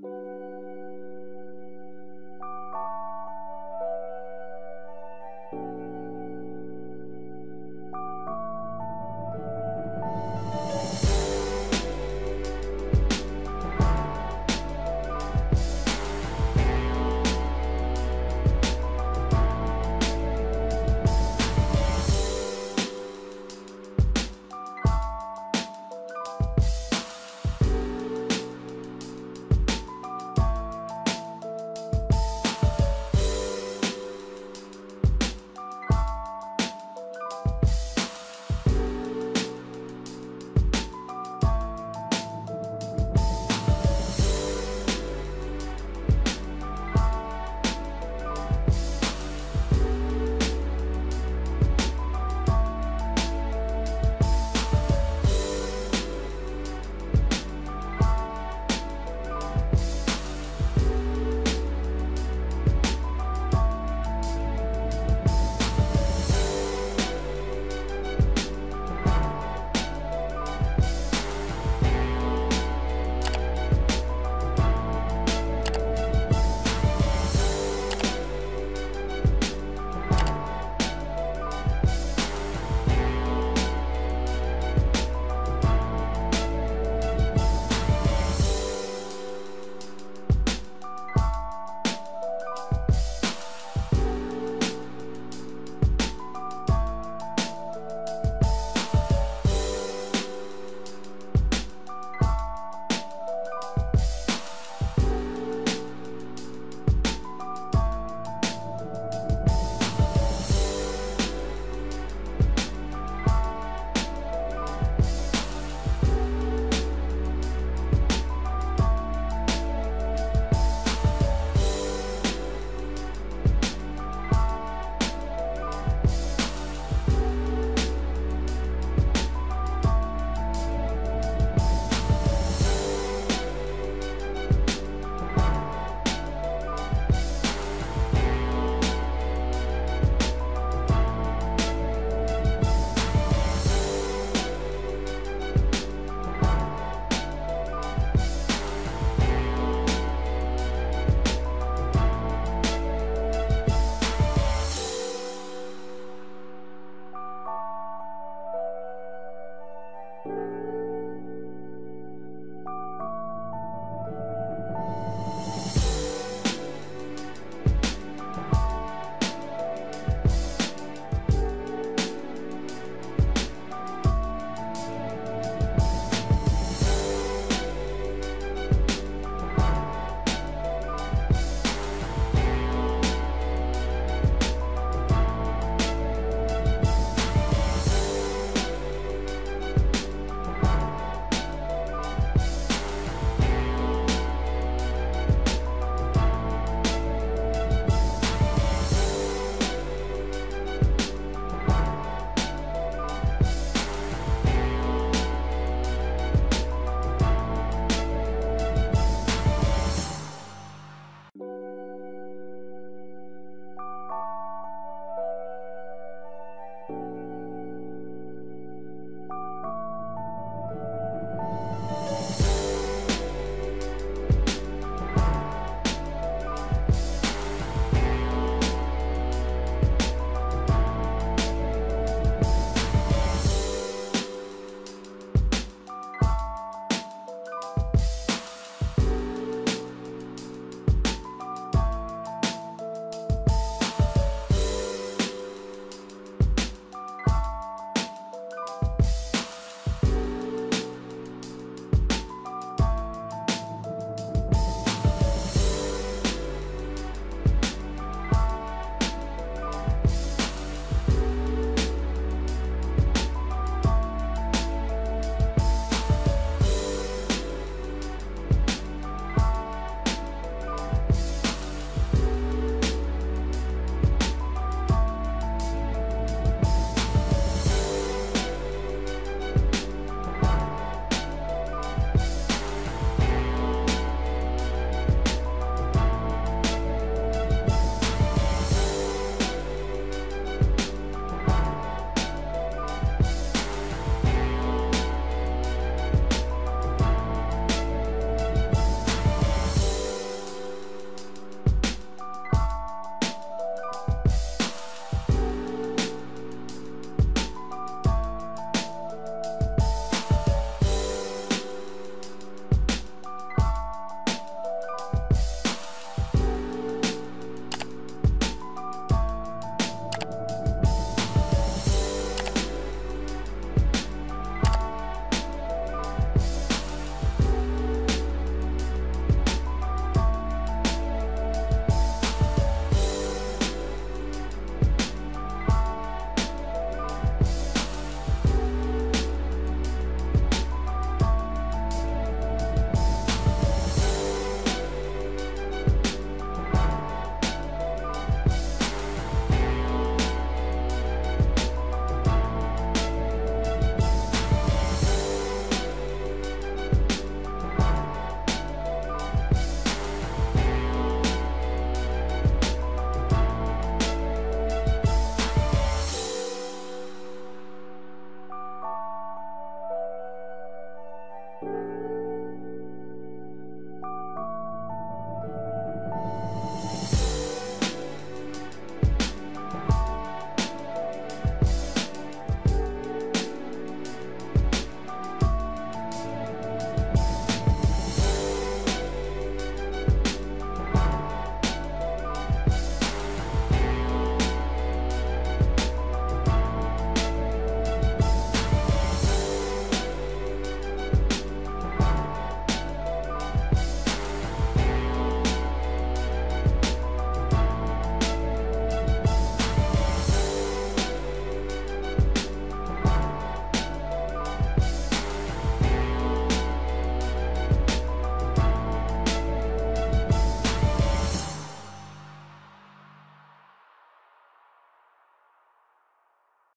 Música